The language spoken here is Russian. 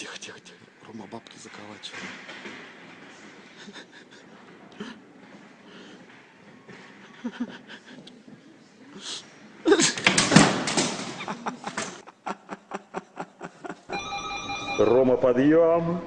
Тихо, тихо, тихо. Рома бабки заколачивает. Рома, подъем.